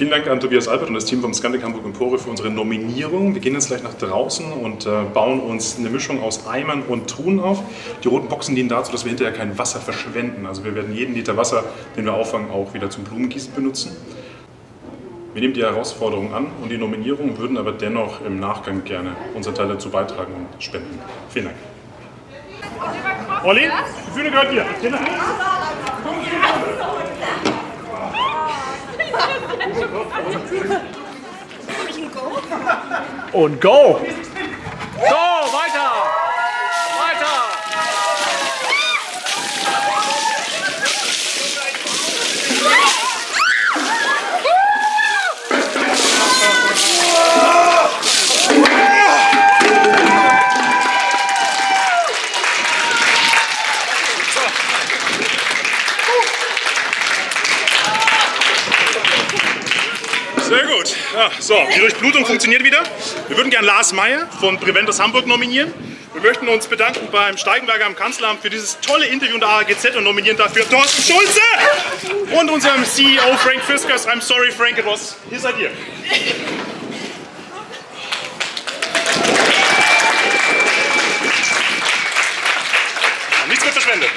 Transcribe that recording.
Vielen Dank an Tobias Albert und das Team vom Scandic Hamburg Empore für unsere Nominierung. Wir gehen jetzt gleich nach draußen und äh, bauen uns eine Mischung aus Eimern und Truhen auf. Die roten Boxen dienen dazu, dass wir hinterher kein Wasser verschwenden. Also wir werden jeden Liter Wasser, den wir auffangen, auch wieder zum Blumengießen benutzen. Wir nehmen die Herausforderung an und die Nominierung, würden aber dennoch im Nachgang gerne unseren Teil dazu beitragen und spenden. Vielen Dank. Olli, die Bühne gehört dir. Und go! Go, Sehr gut. Ja, so, die Durchblutung funktioniert wieder. Wir würden gerne Lars Meyer von Preventers Hamburg nominieren. Wir möchten uns bedanken beim Steigenberger am Kanzleramt für dieses tolle Interview in der AGZ und nominieren dafür Thorsten Schulze und unserem CEO Frank Fiskers. I'm sorry, Frank, it was his idea. Nichts wird verschwendet.